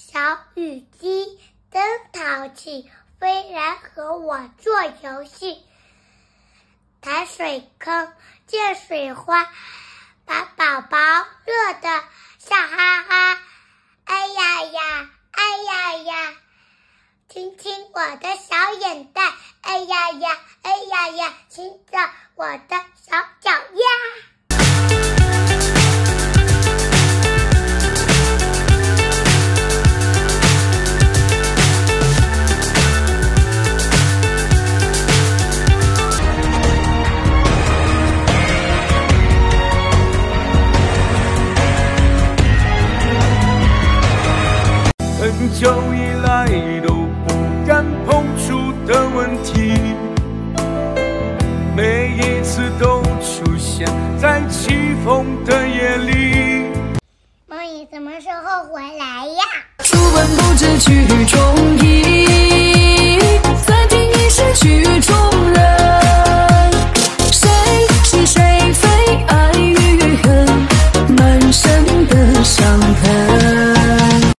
小雨滴真淘气，飞来和我做游戏。弹水坑溅水花，把宝宝乐得笑哈哈。哎呀呀，哎呀呀，亲亲我的小眼袋。哎呀呀，哎呀呀，亲着我的小久以来都不敢碰触的问题，每一次都出现在起风的夜里。梦里什么时候回来呀？初闻不知曲。